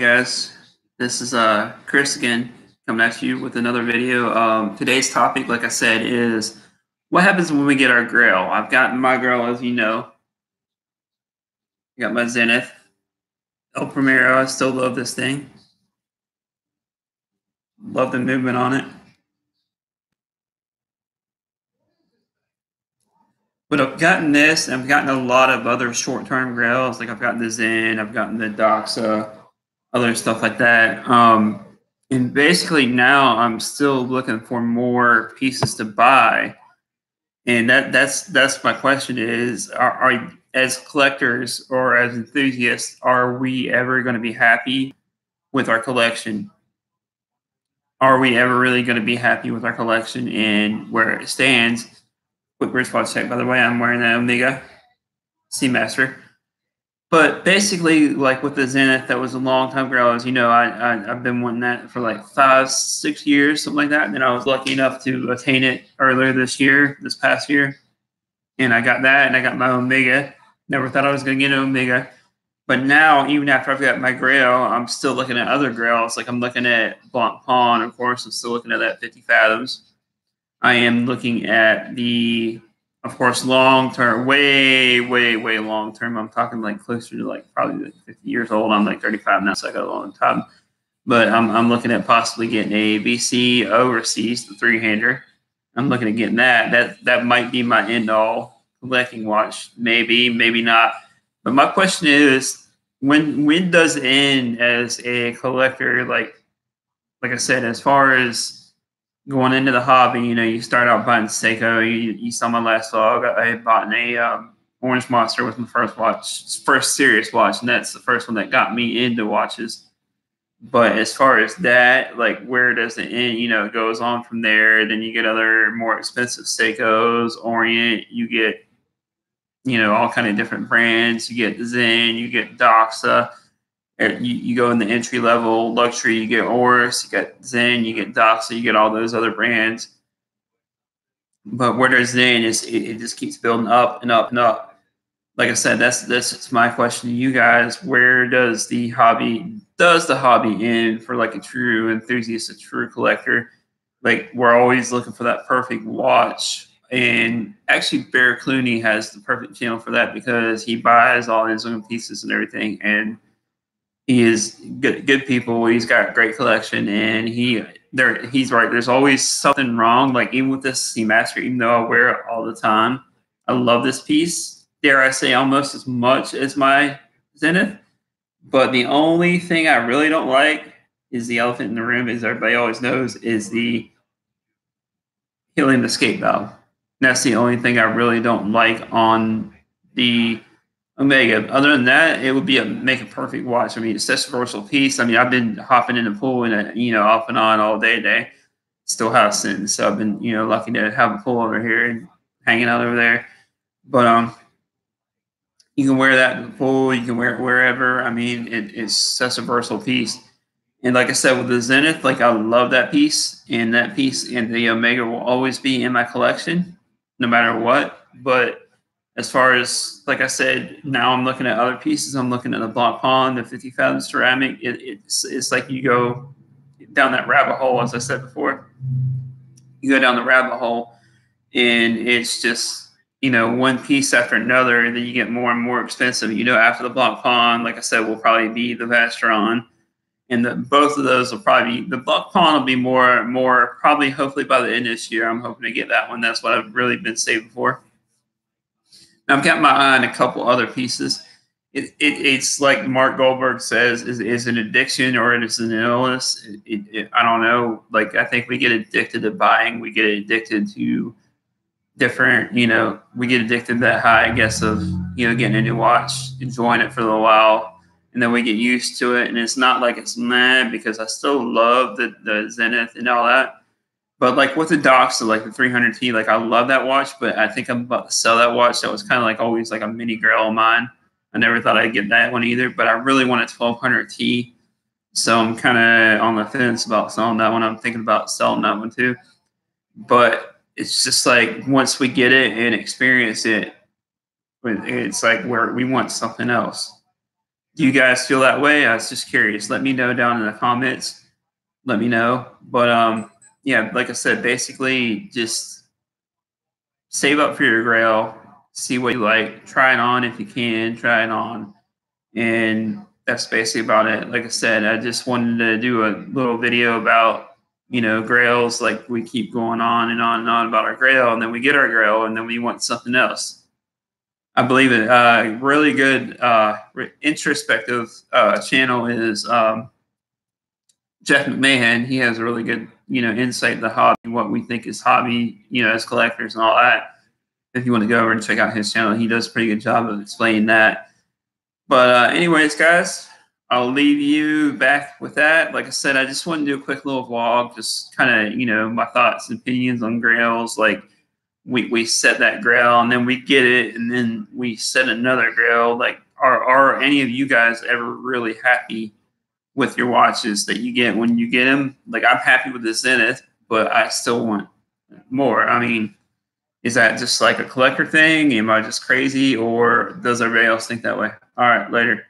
Hey guys, this is uh, Chris again coming at you with another video. Um, today's topic, like I said, is what happens when we get our Grail. I've gotten my Grail, as you know. I got my Zenith. El Primero, I still love this thing. Love the movement on it. But I've gotten this, and I've gotten a lot of other short-term grails. Like I've gotten the Zen, I've gotten the Doxa, other stuff like that. Um, and basically now I'm still looking for more pieces to buy. And that that's that's my question is are, are as collectors or as enthusiasts, are we ever going to be happy with our collection? Are we ever really going to be happy with our collection and where it stands? Quick wristwatch check, by the way. I'm wearing an Omega Seamaster. But basically, like with the Zenith, that was a long time ago. As you know, I, I have been wanting that for like five, six years, something like that. And then I was lucky enough to attain it earlier this year, this past year, and I got that, and I got my Omega. Never thought I was going to get an Omega, but now even after I've got my Grail, I'm still looking at other Grails. Like I'm looking at Blanc Blancpain, of course. I'm still looking at that 50 fathoms. I am looking at the, of course, long term, way, way, way long term. I'm talking like closer to like probably like 50 years old. I'm like 35 now, so I got a long time. But I'm, I'm looking at possibly getting a VC Overseas, the three hander. I'm looking at getting that. That that might be my end all collecting watch. Maybe, maybe not. But my question is, when when does it end as a collector? Like, like I said, as far as going into the hobby, you know, you start out buying Seiko. You, you saw my last vlog. I bought a um, Orange Monster was my first watch, first serious watch, and that's the first one that got me into watches. But as far as that, like where does it end? You know, it goes on from there. Then you get other more expensive Seikos, Orient. You get, you know, all kind of different brands. You get Zen. You get Doxa Er, you, you go in the entry level luxury, you get Oris, you get Zen, you get Doxa, you get all those other brands. But where there's Zen, is it, it just keeps building up and up and up. Like I said, that's that's my question to you guys. Where does the hobby does the hobby end for like a true enthusiast, a true collector? Like we're always looking for that perfect watch. And actually, Bear Clooney has the perfect channel for that because he buys all his own pieces and everything. And he is good, good people. He's got a great collection, and he there he's right. There's always something wrong. Like even with this Seamaster, even though I wear it all the time, I love this piece. Dare I say, almost as much as my Zenith. But the only thing I really don't like is the elephant in the room, as everybody always knows, is the helium escape valve. And that's the only thing I really don't like on the Omega. Other than that, it would be a make a perfect watch. I mean, it's such a versatile piece. I mean, I've been hopping in the pool and uh, you know off and on all day today. Still have since, so I've been you know lucky to have a pool over here and hanging out over there. But um, you can wear that in the pool. You can wear it wherever. I mean, it, it's such a versatile piece. And like I said, with the Zenith, like I love that piece, and that piece and the Omega will always be in my collection, no matter what. But as far as like I said, now I'm looking at other pieces. I'm looking at the Blancpain, the 50 fathom ceramic. It, it's it's like you go down that rabbit hole, as I said before. You go down the rabbit hole, and it's just you know one piece after another, and then you get more and more expensive. You know, after the Blancpain, like I said, will probably be the Vacheron. And the, both of those will probably the Blancpain will be more more probably hopefully by the end of this year. I'm hoping to get that one. That's what I've really been saving for. I've got my eye on a couple other pieces. It, it, it's like Mark Goldberg says, is, is an addiction or it is an illness. It, I don't know. Like, I think we get addicted to buying. We get addicted to different, you know, we get addicted to that high, I guess, of, you know, getting a new watch, enjoying it for a while. And then we get used to it. And it's not like it's mad because I still love the, the Zenith and all that but like with the Doxa, like the 300T, like I love that watch, but I think I'm about to sell that watch. That was kind of like always like a mini grail of mine. I never thought I'd get that one either, but I really want a 1200T. So I'm kind of on the fence about selling that one. I'm thinking about selling that one too. But it's just like once we get it and experience it, it's like where we want something else. do you guys feel that way? I was just curious. Let me know down in the comments. Let me know. But um, yeah, like I said, basically just save up for your grail, see what you like, try it on if you can, try it on. And that's basically about it. Like I said, I just wanted to do a little video about, you know, grails. Like we keep going on and on and on about our grail, and then we get our grail, and then we want something else. I believe it. Uh, really good uh, introspective uh, channel is um, Jeff McMahon. He has a really good, you know, insight the hobby, what we think is hobby, you know, as collectors and all that. If you want to go over and check out his channel, he does a pretty good job of explaining that. But uh, anyways, guys, I'll leave you back with that. Like I said, I just want to do a quick little vlog, just kind of, you know, my thoughts and opinions on grails, like – we, we set that grail and then we get it and then we set another grail. Like, are, are any of you guys ever really happy with your watches that you get when you get them? Like, I'm happy with the Zenith, but I still want more. I mean, is that just like a collector thing? Am I just crazy or does everybody else think that way? All right, later.